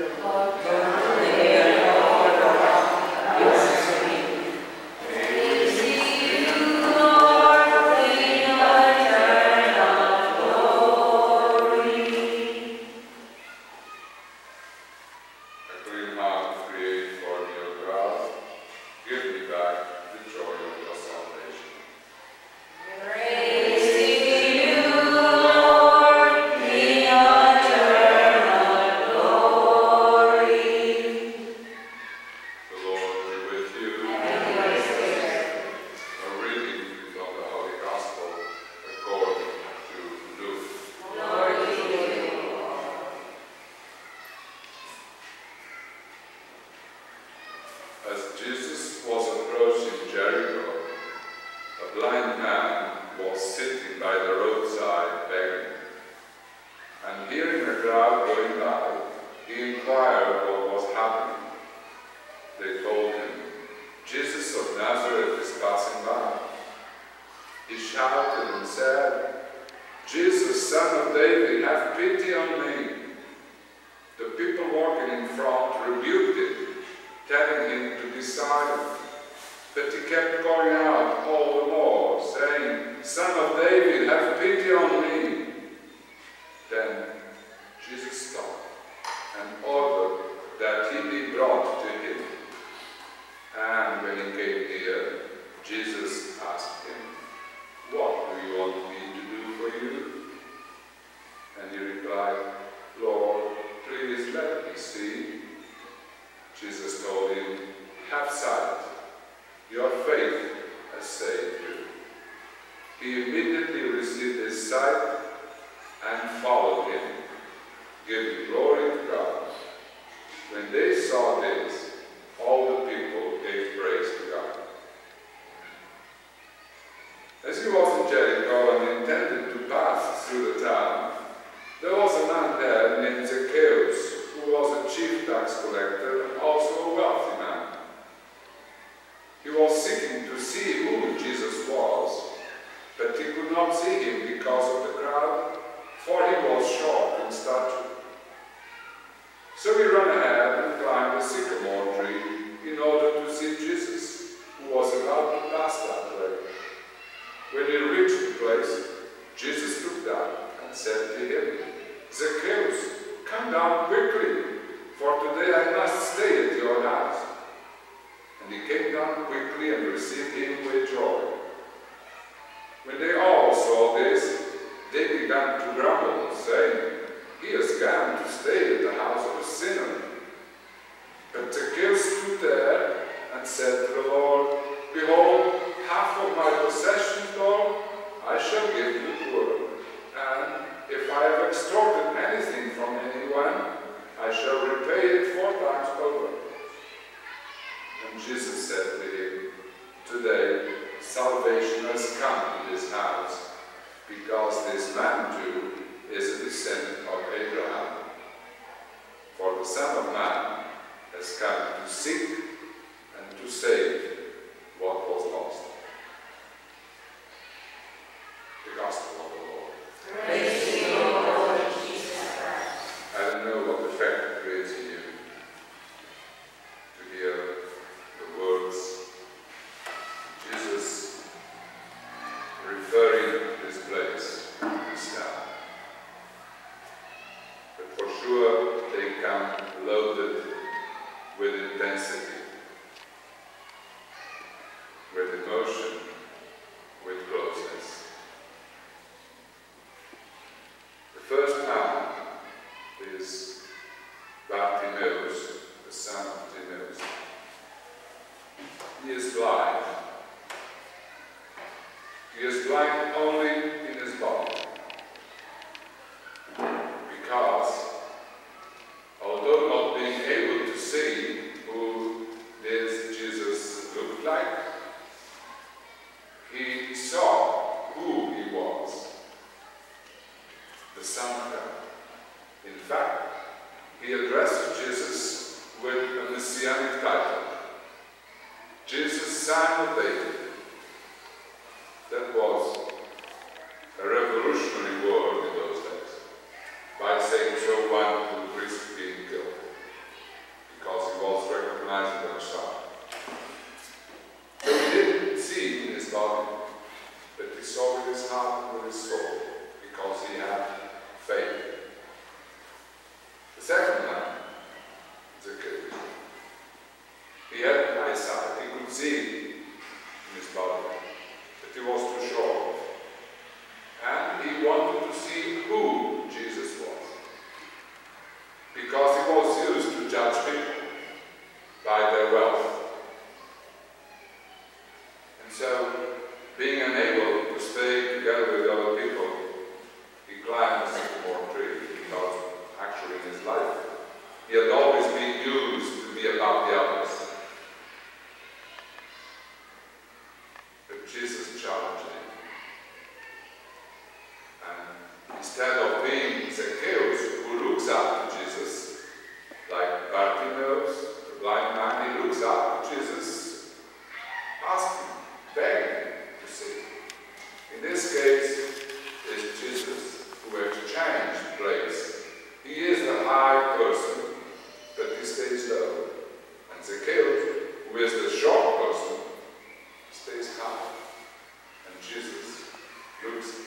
the love was Jericho and intended to pass through the town, there was a man there named Zacchaeus, who was a chief tax collector and also a wealthy dealing with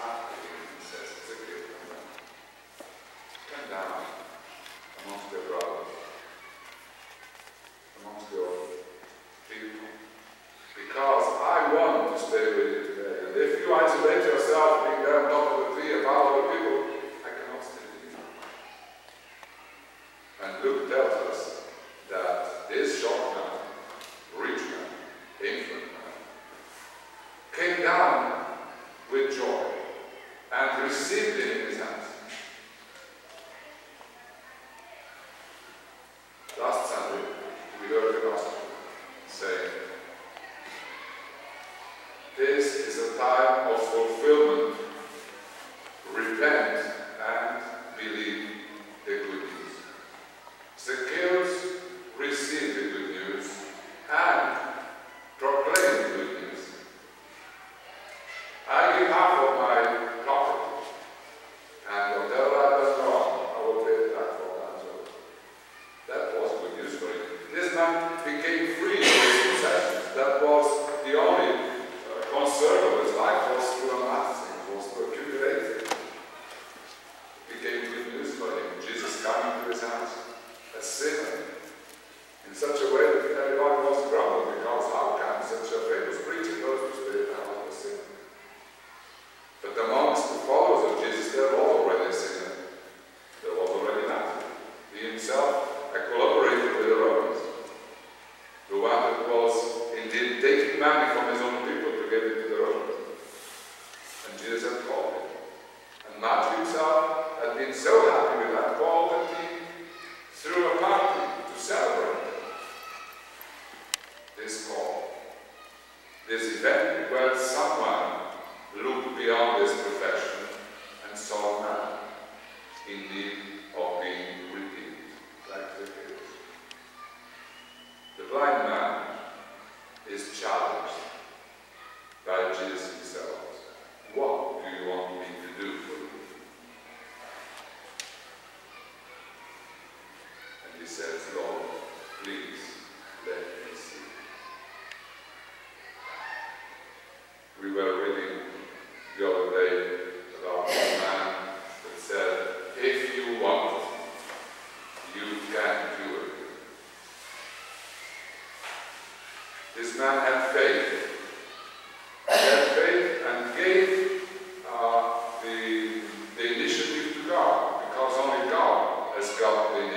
marketing and sensitivity of down amongst their brothers. This is a time of fulfillment.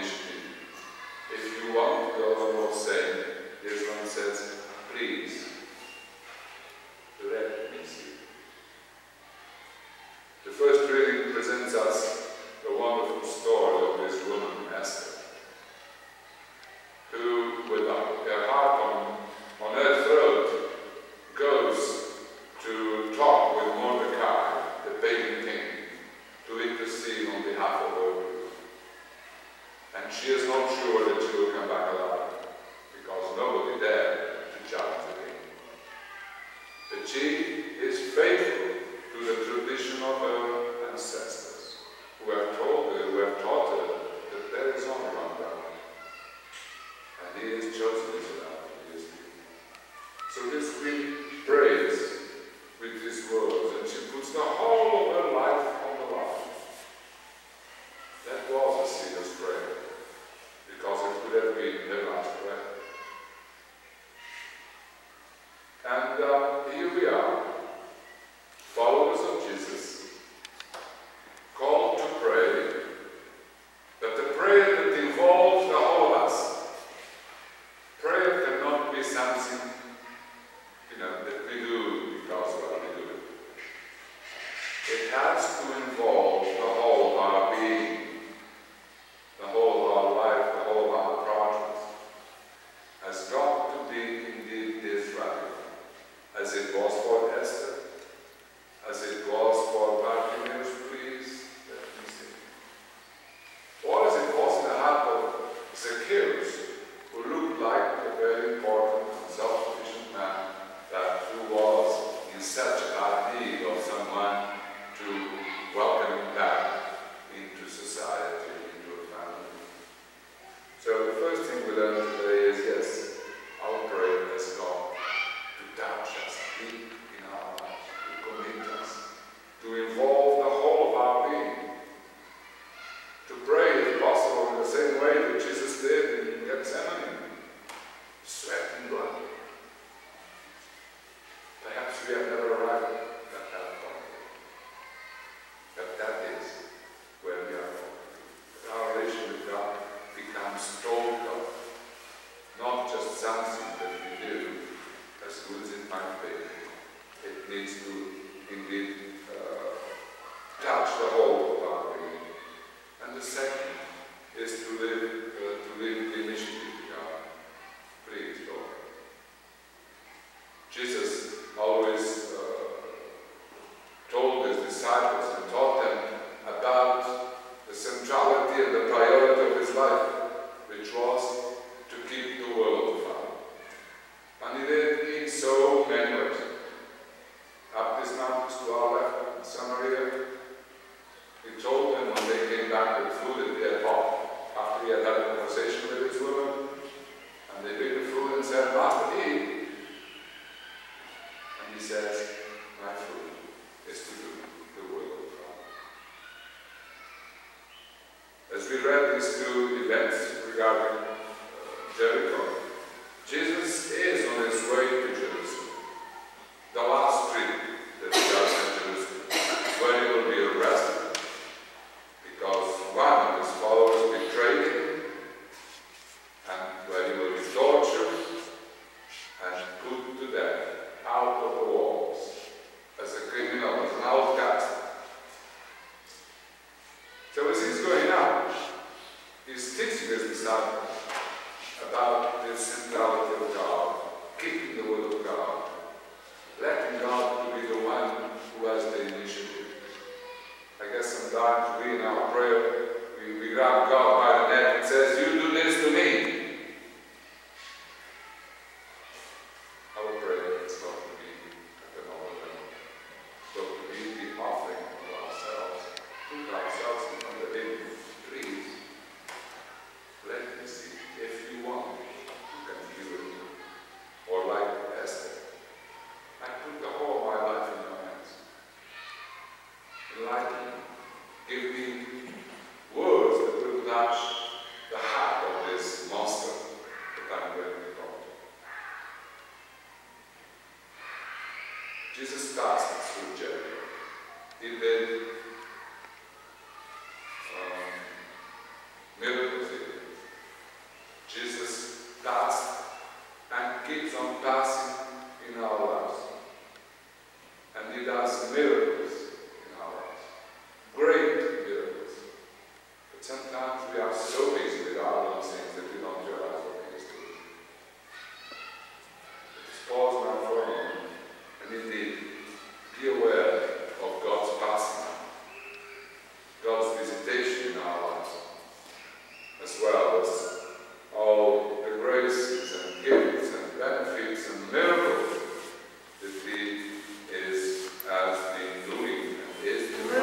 If you want, the other more say, this one says, please. has to involve Jesus always